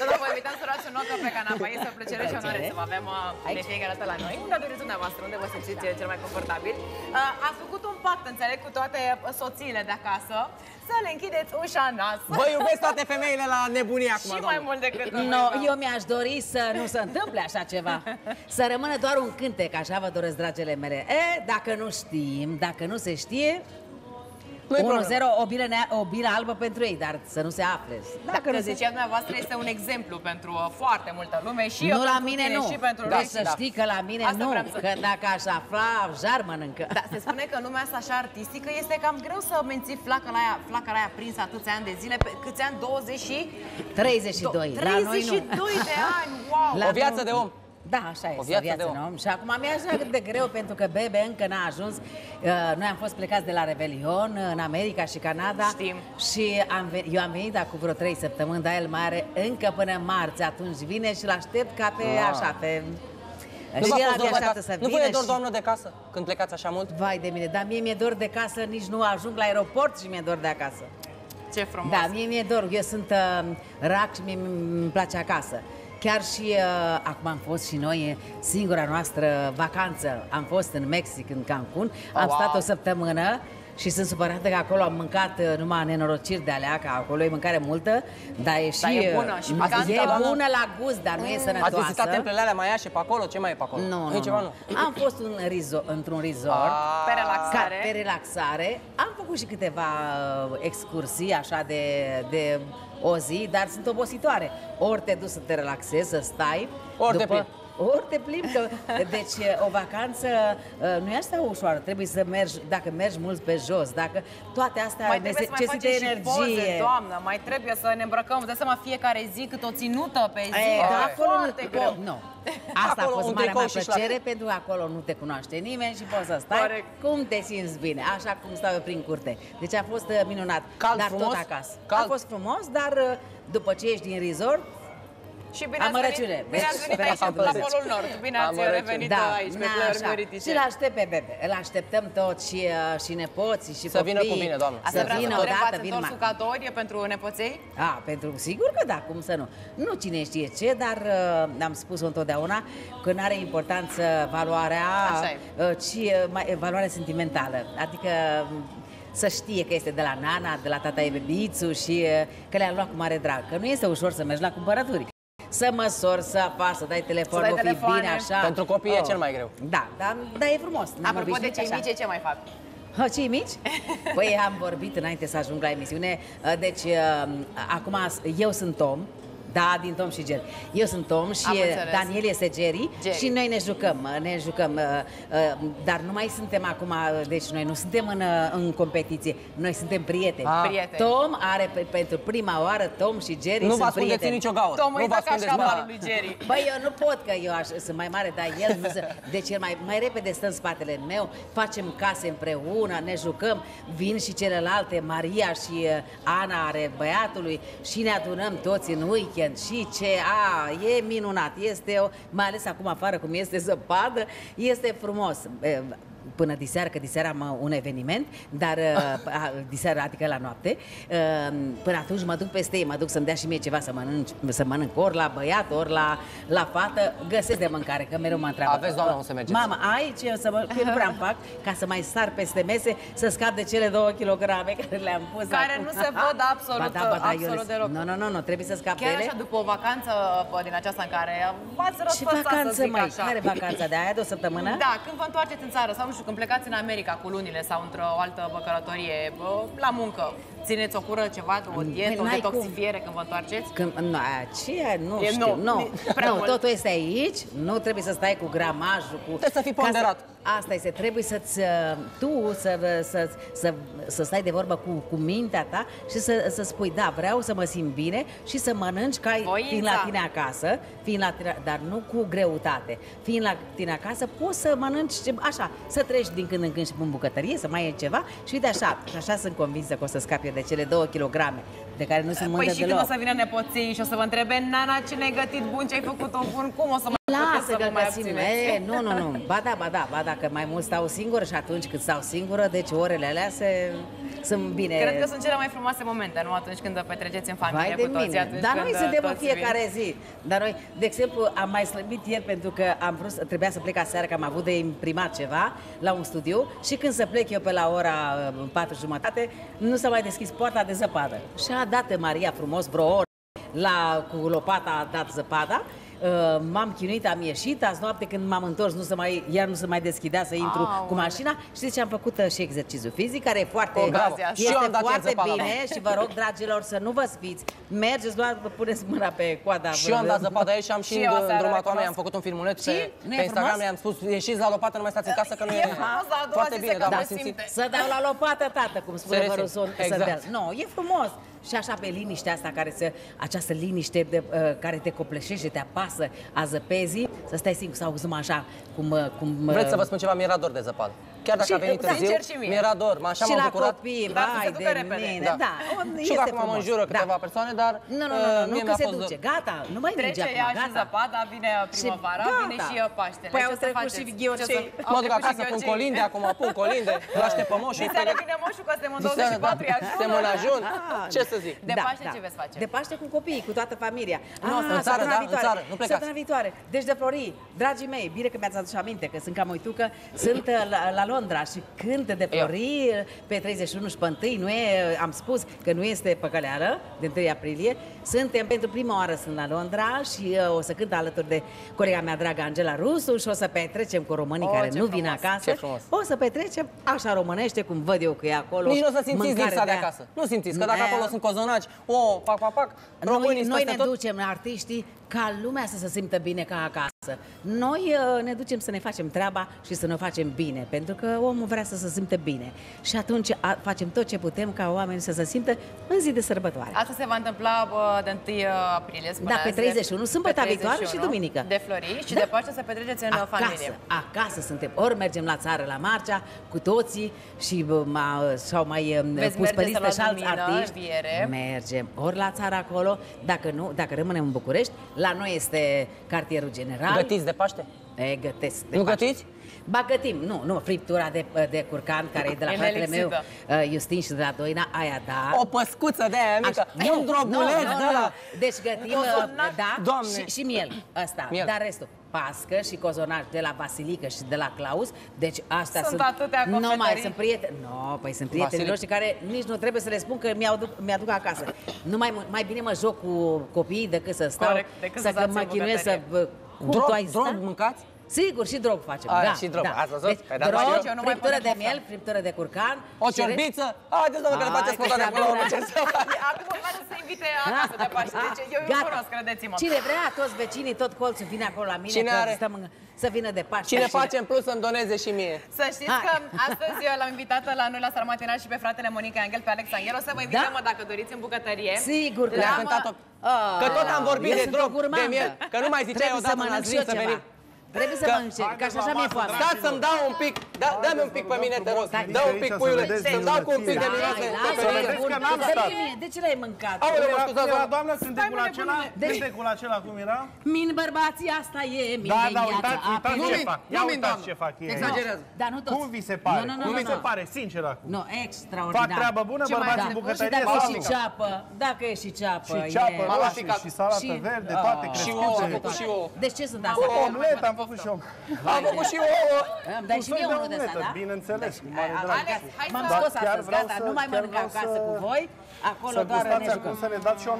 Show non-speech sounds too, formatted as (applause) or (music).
Tot vă invităm să luați un loc pe canapă. Este o plăcere și onoare să vă avem uh, de fiecare dată la noi. Unde doriți dumneavoastră, unde vă simțiți uh, cel mai confortabil. Uh, Ați făcut un pact, înțeleg, cu toate soțiile de acasă să le închideți ușa în nas. Vă iubesc toate femeile la nebunie acum, (laughs) Și mai mult decât No, eu mi-aș dori să nu se întâmple așa ceva. Să rămână doar un cântec, așa vă doresc, dragele mele. E, dacă nu știm, dacă nu se știe, 1-0, o bilă, nea, o bilă albă pentru ei, dar să nu se afle. Dacă nu zicea dumneavoastră, este un exemplu pentru uh, foarte multă lume și nu eu la pentru mine tine nu. și pentru da, Roxy, să știi că la mine Asta nu, vreau să- că dacă aș afla, jar mănâncă. Da, se spune că în lumea asta așa artistică este cam greu să menții flacăra aia, flacăra aia prinsă atâția ani de zile. Pe câți ani? 20 și... 32, la noi nu. 32 de ani, (laughs) wow! La O viață noi- de om. Da, așa este, o viață viață, de om. de om. Și acum mi-e așa de greu pentru că Bebe încă n-a ajuns. Uh, Noi am fost plecați de la Revelion uh, în America și Canada. Știm. Și am venit, eu am venit acum vreo trei săptămâni, dar el mai are încă până marți. Atunci vine și l-aștept ca pe Wow. așa, pe... Nu și v-a el fost abia dor de așteaptă casă? să Nu vină vă e dor, și- doamnă, de casă când plecați așa mult? Vai de mine, dar mie mi-e dor de casă, nici nu ajung la aeroport și mi-e dor de acasă. Ce frumos! Da, mie mi-e dor. Eu sunt uh, rac și mie îmi place acasă. Chiar și uh, acum am fost și noi, singura noastră vacanță, am fost în Mexic, în Cancun, am Oh, wow. stat o săptămână și sunt supărată că acolo am mâncat uh, numai nenorociri de alea, că acolo e mâncare multă, dar e și, Dar e uh, bună și e picantă, doamnă? bună la gust, dar nu e sănătoasă. Ați vizitat templele alea mai și pe acolo? Ce mai e pe acolo? Nu, e nu, ceva, nu. nu? Am fost un rizo- într-un resort. Ah. Pe Ca, relaxare. pe relaxare. Am făcut și câteva uh, excursii așa de, de o zi, dar sunt obositoare. Ori te duci să te relaxezi, să stai. Ori te plimbi. Ori te plimbi, că, deci uh, o vacanță uh, nu e asta ușoară, trebuie să mergi, dacă mergi mult pe jos, dacă toate astea Mai trebuie să mai necesită facem și energie. poze, doamnă, mai trebuie să ne îmbrăcăm, îți dai seama fiecare zi cât o ținută pe zi. E, E, dar acolo foarte nu, greu. nu. (laughs) Asta Acolo a fost un marea tricou mea și plăcere, șlapi. pentru că acolo nu te cunoaște nimeni și poți să stai Corect. cum te simți bine, așa cum stau eu prin curte. Deci a fost uh, minunat, Cald, dar frumos? tot acasă. Cald? A fost frumos, dar uh, după ce ești din resort, Și bine ați venit, Amărăciune. bine ați venit Deci, aici am la plăcut. Polul Nord. Bine ați Amărăciune. revenit da, aici pe na, plări așa. meritice. Și l-aștept pe bebe, îl așteptăm tot și, uh, și nepoții și Să vină copiii. cu bine, doamnă. Asta Să vreau să vină vă întreb, odată, ați vin întors mai. cu cadouri pentru nepoței? A, pentru sigur că da, cum să nu. Nu cine știe ce, dar uh, am spus-o întotdeauna că nu are importanță valoarea, Așa e. uh, ci uh, mai, valoarea sentimentală. Adică um, să știe că este de la nana, de la tata Ebebițu și uh, că le-a luat cu mare drag. Că nu este ușor să mergi la cumpărături. Să măsori, să apași, să dai telefon, dai o fi telefoane. bine așa. Pentru copii e cel mai greu. Da, dar, dar e frumos. Ne-am Apropo de obișnuit cei așa. mici, ce mai fac? Ha, Cei mici? (laughs) Păi am vorbit înainte să ajung la emisiune. Uh, Deci, uh, acum eu sunt Tom. Da, din Tom și Jerry. Eu sunt Tom și Am uh, înțeles. Daniel este Jerry, Jerry. și noi ne jucăm, uh, ne jucăm, uh, uh, dar nu mai suntem acum, uh, deci noi nu suntem în, uh, în competiție, noi suntem prieteni. Ah. Prieteni. Tom are pe, pentru prima oară, Tom și Jerry Nu vă sunt ascundeți prieteni. nicio gaură. Tom, nu uita vă ca ascundeți șcavalul nimic. lui Jerry. (laughs) Băi, eu nu pot că eu aș, sunt mai mare, dar el nu se... Deci el mai, mai repede stă în spatele meu, facem case împreună, ne jucăm, vin și celelalte, Maria și uh, Ana are băiatului și ne adunăm toți în weekend și ce, a, e minunat, este, o, mai ales acum afară cum este zăpadă, este frumos. E, Până diseară, că diseară am uh, un eveniment, dar uh, (laughs) a, diseară, adică la noapte, uh, până atunci mă duc peste ei, mă duc să-mi dea și mie ceva să mănânc, să mănânc ori la băiat, ori la, la fată, găsesc de mâncare, că mereu mă întreabă. Aveți, doamna, unde să mergeți? Mama, ai ce să mă, că eu nu prea fac, ca să mai sar peste mese, să scap de cele două kilograme care le-am pus Care acum. nu se (laughs) văd absolut, ba da, ba da, absolut eu le- deloc. Nu, nu, nu, nu, trebuie să scap Chiar de ele. așa, după o vacanță bă, din aceasta în care v-ați Ce răsfățat, să vacanță, zic mai? așa. Care vacanța? De aia de o săptămână? Da, când vă întoarceți în țară sau nu știu, când plecați în America cu lunile sau într-o altă bă, călătorie bă, la muncă, țineți o cură ceva, o dietă, o n-ai detoxifiere când vă întoarceți? Când, nu, ce, nu E știu, nu, nu, ni- prea nu, mult. totul este aici, nu trebuie să stai cu gramajul, cu... Trebuie să fii Ca ponderat. Asta este, trebuie să-ți, uh, tu să, să, să, să stai de vorbă cu, cu mintea ta și să, să spui, da, vreau să mă simt bine și să mănânci ca ai- Voința. fiind la tine acasă, fiind la tine, dar nu cu greutate. Fiind la tine acasă, poți să mănânci ce- așa, să treci din când în când și în bucătărie, să mai iei ceva și uite așa, și așa sunt convinsă că o să scapi eu de cele două kilograme de care nu sunt mândră Păi și când deloc. o să vină nepoții și o să vă întrebe, Nana, ce ne-ai gătit bun, ce ai făcut-o bun, cum o să mai puteți Lasă să că vă mai găsim, abțineți? e, nu, nu, nu, ba da, ba da, ba da, că mai mult stau singură și atunci când stau singură, deci orele alea se, sunt bine. Cred că sunt cele mai frumoase momente, nu atunci când petreceți în familie Vai de cu toții, mine. atunci Dar când noi suntem în toți fiecare vin. zi. Dar noi, de exemplu, am mai slăbit ieri pentru că am vrut, să- trebuia să plec aseară, că am avut de imprimat ceva la un studiu și când să plec eu pe la ora uh, patru jumătate, nu s-a mai deschis poarta de zăpadă. Și a dat Maria frumos vreo oră la, cu lopata a dat zăpada. Uh, m-am chinuit, am ieșit, azi noapte când m-am întors, nu se mai, iar nu se mai deschidea să intru Aoleu. cu mașina. Știți ce am făcut uh, și exercițiu fizic, care e foarte, Cu ocazia. este Și eu am dat ieri foarte zăpada. bine și vă rog, dragilor, să nu vă sfiți. Mergeți, luați, vă puneți mâna pe coada. Și eu am dat zăpadă aici și am (laughs) și, Și eu aseară îndrumat recunosc. oamenii, am făcut un filmuleț Și? pe, Nu e pe Instagram, frumos? le-am spus, ieșiți la lopată, nu mai stați în casă, că nu E e frumos, dar a doua foarte zi bine, se dar cam mă se simțit. simte. Să dau la lopată, tată, cum spune Se vărul resimte, Son- exact. Sărbel. Nu, e frumos. Și așa pe liniștea asta care se, această liniște de, uh, care te copleșește, te apasă a zăpezii, să stai singur, să auzi numai așa, cum... uh, cum uh, Vreți să vă spun ceva, mi-era dor de zăpadă. Chiar dacă Și- a venit da, târziu, sincer și mie. mi-era dor, așa și m-am la bucurat. copii, Dar să vai se ducă de repede. mine, Da. da. o, Și este că acum mă frumos. înjură câteva persoane, dar, Nu, nu, nu, uh, nu, nu mie că mi-a se fost duce, dor. gata, nu mai merge Trece acum, ea și gata. zăpada, vine primăvara, gata. vine și uh, Paștele. Păi Ce au să trecut faceți? și ghiocei. Ce să- Mă au duc trecut și acasă, pun ghiocei. colinde, acum pun colinde, (laughs) laște pe moș și Diseară vine moșul că suntem în Diseară, 24 da. e ajun. Suntem în ajun, ce să zic. De Paște ce veți face? De Paște cu copiii, cu toată familia. Nu, Ah, în țară, săptămâna da? În viitoare. țară, nu plecați. Săptămâna viitoare. Deci de florii, dragii mei, bine că mi-ați adus aminte, că sunt cam uitucă, sunt uh, la, la Londra și cânt de florii uh, pe 31 și pe 1, nu e, am spus că nu este păcăleală, de 1 aprilie. Suntem, pentru prima oară sunt la Londra și uh, o să cânt alături de colega mea dragă Angela Rusu și o să petrecem cu românii Oh, care ce nu vin frumos, acasă. ce frumos. O să petrecem așa românește, cum văd eu că e acolo. Nici nu o să simțiți mâncare lipsa de aia. acasă. Nu simțiți, că dacă Ne- acolo sunt cozonaci, o, pac, pac, pac, românii noi, sunt noi peste ne tot. ducem, artiștii, ca lumea să se simtă bine ca acasă. Noi uh, ne ducem să ne facem treaba și să ne o facem bine, pentru că omul vrea să se simtă bine. Și atunci a, facem tot ce putem ca oamenii să se simtă în zi de sărbătoare. Asta se va întâmpla bă, de 1 aprilie, spuneați. Da, pe 31, de- sâmbătă pe viitoare și 31, duminică. De flori și Da. de Paște să petreceți în acasă, familie. acasă suntem. Ori mergem la țară, la Marcea, cu toții și bă, ma, s-au mai um, Veți pus pe merge să listă și luați alți lumină, artiști. viere. Mergem. Ori la țară acolo, dacă nu, dacă rămânem în București, la noi este cartierul general. Gătiți de Paște? E, gătesc. de Nu Paște. gătiți? Ba gătim, nu, nu, friptura de, de curcan, care e de la E fratele meu, nelixită. uh, Justin și de la Doina, aia da. O păscuță de aia mică, Așa- un drobuleț de ăla. Deci gătim, Cozonac. uh, da, Doamne. și, și miel, ăsta, Miel. dar restul. Pască și cozonac de la Vasilică și de la Claus, deci astea Sunt sunt... atâtea Nu mai cofetării. sunt prieteni, no, păi sunt prietenii Vasilică. noștri care nici nu trebuie să le spun că mi-aduc, mi-aduc acasă. Nu mai, mai bine mă joc cu copiii decât să stau, Corect, decât să să că stați mă în chinuiesc să... bucătărie. bă, Cum Drog, tu ai drog stat? mâncați? Sigur, și drog facem. Aia, da, și drog. Da. Ați văzut? Deci, Păi, dar drog, faci eu, nu mai friptură pun de în miel, friptură de curcan. O și re- ciorbiță? Haideți, domnule, că ne Hai, faceți că spontane și până la urmă, abia- ce să faci? Acum urmează să invite acasă de Paște. Deci eu îi Gata. cunosc, credeți-mă. Cine vrea, toți vecinii, tot colțul vine acolo la mine, Cine că are? stăm în, să vină de Paște. Cine și- face în plus să-mi doneze și mie. Să știți Hai. că astăzi eu l-am invitat la noi la Star Matinal și pe fratele Monica Angel, pe Alex Angel. O să vă invităm, Da? mă, dacă doriți, în bucătărie. Sigur că Le-a da. cântat-o. Ah, Că tot am vorbit eu de sunt drog, o gurmandă. de miel, că nu mai ziceai Trebuie odată să mănânc la și eu zi să ceva. venim. Trebuie să Că- mănânc, că așa așa mi-e foame. Stați să-mi dau un pic, da, dă-mi un pic pe mine, te rog. Stai. Dă un pic, Aici să puiule, vedeți să-mi dau cu un pic de minunăție. miroase. Hai, pe lasă, mine. vedeți bun. că n-am Dă-mi stat. mie, De ce l-ai mâncat? Aoleu, mă Era, scuzați, era, doamnă. doamnă, cântecul mâine, acela, bunule. Deci- cântecul acela cum era? Min bărbații asta e, min Da, de da, viață, uitați, uitați apelul. ce min, fac. nu Ia min, uitați doamnă. ce fac ei. Exagerează. Dar nu toți. Cum vi se pare? Nu, nu, Cum nu, vi nu, se nu. pare? Sincer acum. Nu, extraordinar. Fac treabă bună Ce mai bărbații are? în Și bucătărie dacă e sau și nu? ceapă, dacă e și ceapă, Și e- ceapă M-am roșie aficat. și salată Și- verde, toate Ah. Și ouă, am crescute. făcut și ouă. Deci ce sunt astea? Omlet am făcut și eu. Am făcut și ouă. Îmi dai Un și soi mie de unul de ăsta, omletă, da? bineînțeles, cu Ai- mare ai- drag. Alex, hai M-am să- scos Dar chiar astăzi, vreau gata, să- nu mai chiar mănânc vreau acasă să- cu voi, acolo Să doar ne gustați acum jucăm. să ne dați și o